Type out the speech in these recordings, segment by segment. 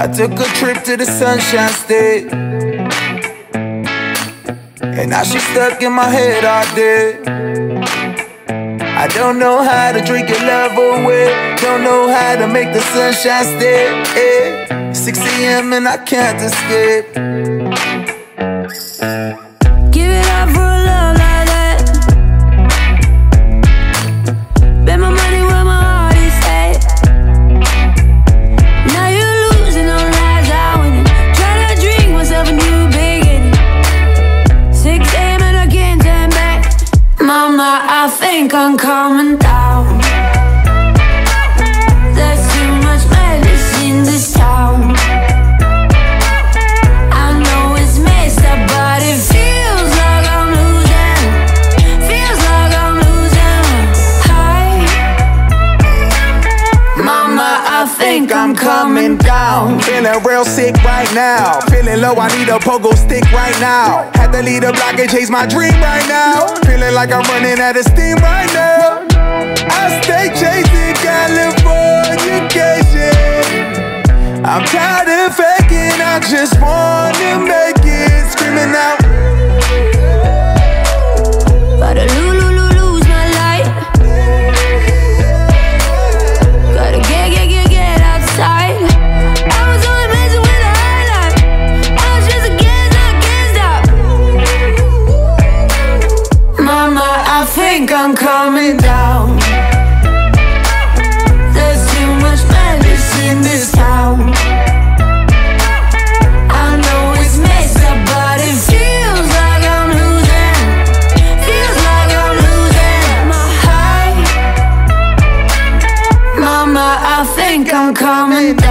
I took a trip to the Sunshine State. And now she's stuck in my head all day. I don't know how to drink your love away. Don't know how to make the sunshine stay. Eh, 6 a.m. and I can't escape. I think I'm coming down. Think I'm coming down. Feeling real sick right now. Feeling low, I need a pogo stick right now. Had to leave the block and chase my dream right now. Feeling like I'm running out of steam right now. I stay chasing California. I'm tired of faking, I just wanna make it. Screaming out. Think I'm coming down. There's too much madness in this town. I know it's messed up, but it feels like I'm losing. Feels like I'm losing my high. Mama, I think I'm coming down.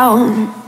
down.